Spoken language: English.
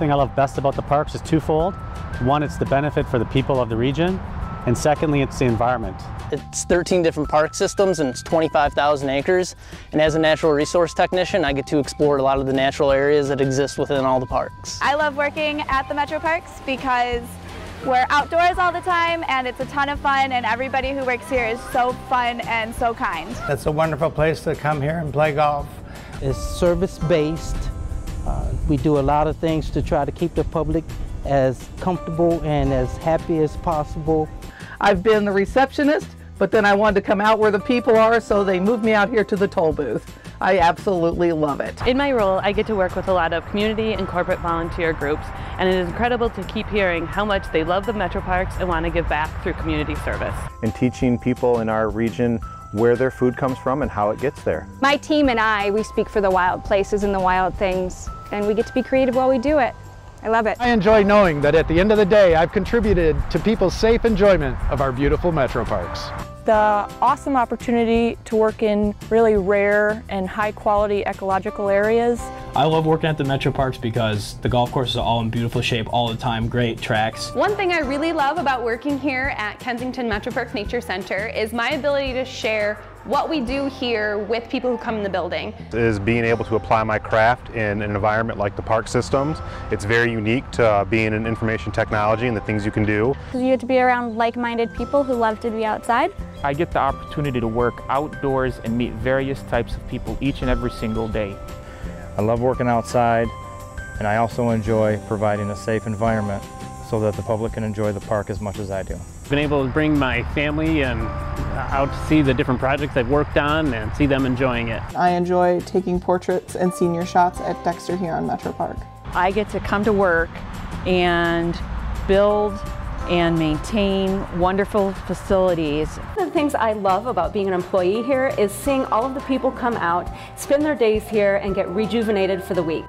thing I love best about the parks is twofold. One, it's the benefit for the people of the region, and secondly, it's the environment. It's 13 different park systems and it's 25,000 acres. And as a natural resource technician, I get to explore a lot of the natural areas that exist within all the parks. I love working at the Metro Parks because we're outdoors all the time and it's a ton of fun and everybody who works here is so fun and so kind. It's a wonderful place to come here and play golf. It's service-based. Uh, we do a lot of things to try to keep the public as comfortable and as happy as possible. I've been the receptionist, but then I wanted to come out where the people are, so they moved me out here to the toll booth. I absolutely love it. In my role, I get to work with a lot of community and corporate volunteer groups, and it is incredible to keep hearing how much they love the Metro Parks and want to give back through community service. And teaching people in our region where their food comes from and how it gets there. My team and I, we speak for the wild places and the wild things, and we get to be creative while we do it. I love it. I enjoy knowing that at the end of the day, I've contributed to people's safe enjoyment of our beautiful metro parks. The awesome opportunity to work in really rare and high quality ecological areas. I love working at the Metro Parks because the golf courses are all in beautiful shape all the time, great tracks. One thing I really love about working here at Kensington Metro Parks Nature Center is my ability to share what we do here with people who come in the building. Is being able to apply my craft in an environment like the park systems. It's very unique to uh, being in information technology and the things you can do. You get to be around like-minded people who love to be outside. I get the opportunity to work outdoors and meet various types of people each and every single day. I love working outside and I also enjoy providing a safe environment so that the public can enjoy the park as much as I do. I've been able to bring my family and uh, out to see the different projects I've worked on and see them enjoying it. I enjoy taking portraits and senior shots at Dexter-Huron Metro Park. I get to come to work and build and maintain wonderful facilities. One of the things I love about being an employee here is seeing all of the people come out, spend their days here, and get rejuvenated for the week.